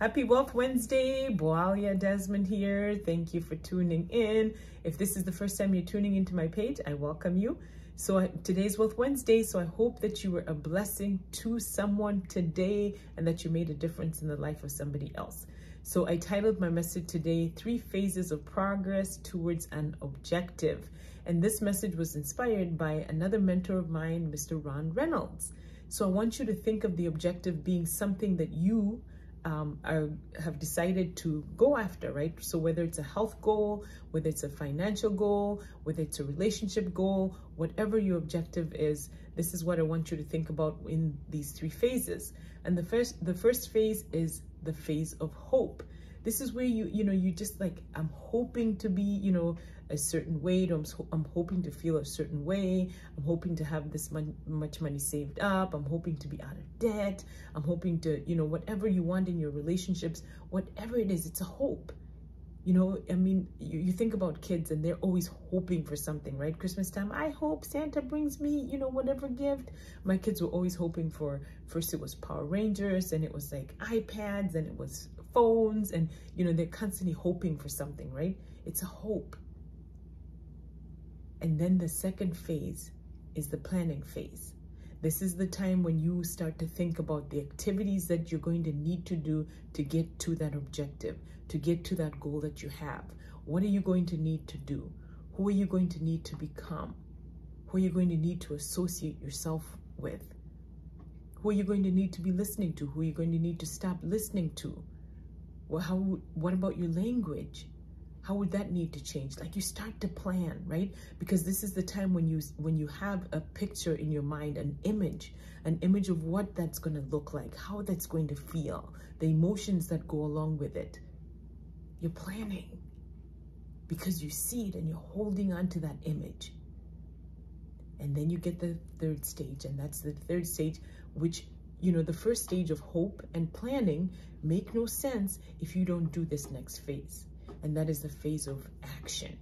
Happy Wealth Wednesday. Bwalya Desmond here. Thank you for tuning in. If this is the first time you're tuning into my page, I welcome you. So today's Wealth Wednesday, so I hope that you were a blessing to someone today and that you made a difference in the life of somebody else. So I titled my message today, Three Phases of Progress Towards an Objective. And this message was inspired by another mentor of mine, Mr. Ron Reynolds. So I want you to think of the objective being something that you um, are, have decided to go after, right? So whether it's a health goal, whether it's a financial goal, whether it's a relationship goal, whatever your objective is, this is what I want you to think about in these three phases. And the first, the first phase is the phase of hope. This is where you, you know, you just like, I'm hoping to be, you know, a certain weight. I'm, I'm hoping to feel a certain way. I'm hoping to have this mon much money saved up. I'm hoping to be out of debt. I'm hoping to, you know, whatever you want in your relationships, whatever it is, it's a hope. You know, I mean, you, you think about kids and they're always hoping for something, right? Christmas time, I hope Santa brings me, you know, whatever gift. My kids were always hoping for, first it was Power Rangers and it was like iPads and it was phones and, you know, they're constantly hoping for something, right? It's a hope. And then the second phase is the planning phase. This is the time when you start to think about the activities that you're going to need to do to get to that objective, to get to that goal that you have. What are you going to need to do? Who are you going to need to become? Who are you going to need to associate yourself with? Who are you going to need to be listening to? Who are you going to need to stop listening to? Well, how, what about your language? How would that need to change? Like you start to plan right? Because this is the time when you when you have a picture in your mind an image an image of what that's going to look like how that's going to feel the emotions that go along with it. You're planning because you see it and you're holding on to that image. And then you get the third stage and that's the third stage which you know the first stage of hope and planning make no sense if you don't do this next phase and that is the phase of action.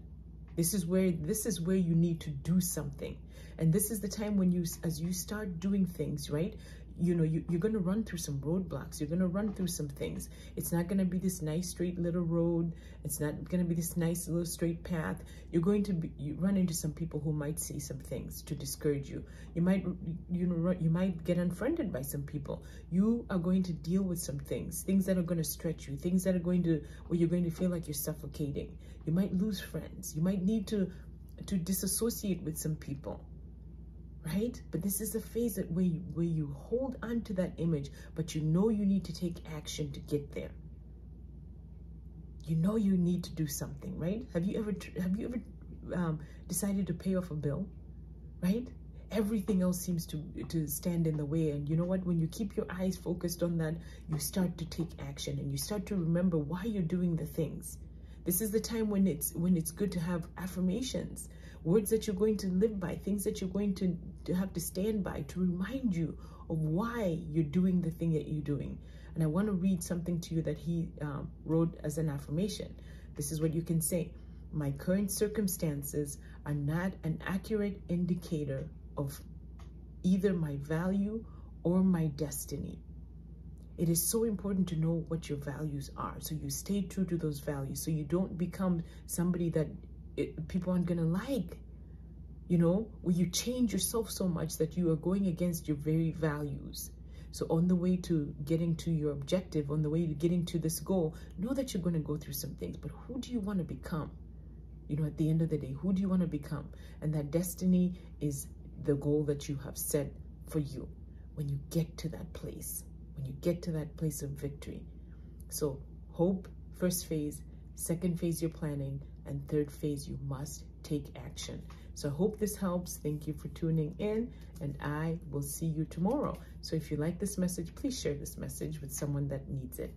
This is where this is where you need to do something. And this is the time when you as you start doing things, right? You know, you, you're going to run through some roadblocks. You're going to run through some things. It's not going to be this nice straight little road. It's not going to be this nice little straight path. You're going to be, you run into some people who might say some things to discourage you. You might, you know, you might get unfriended by some people. You are going to deal with some things, things that are going to stretch you, things that are going to, where you're going to feel like you're suffocating. You might lose friends. You might need to, to disassociate with some people right? But this is the phase that where you, where you hold on to that image, but you know you need to take action to get there. You know you need to do something, right? Have you ever have you ever um, decided to pay off a bill, right? Everything else seems to to stand in the way, and you know what? When you keep your eyes focused on that, you start to take action, and you start to remember why you're doing the things. This is the time when it's when it's good to have affirmations words that you're going to live by, things that you're going to, to have to stand by to remind you of why you're doing the thing that you're doing. And I want to read something to you that he um, wrote as an affirmation. This is what you can say. My current circumstances are not an accurate indicator of either my value or my destiny. It is so important to know what your values are. So you stay true to those values. So you don't become somebody that it, people aren't going to like. You know, where you change yourself so much that you are going against your very values. So on the way to getting to your objective, on the way to getting to this goal, know that you're going to go through some things, but who do you want to become? You know, at the end of the day, who do you want to become? And that destiny is the goal that you have set for you when you get to that place, when you get to that place of victory. So hope, first phase, second phase, you're planning, and third phase, you must take action. So I hope this helps. Thank you for tuning in and I will see you tomorrow. So if you like this message, please share this message with someone that needs it.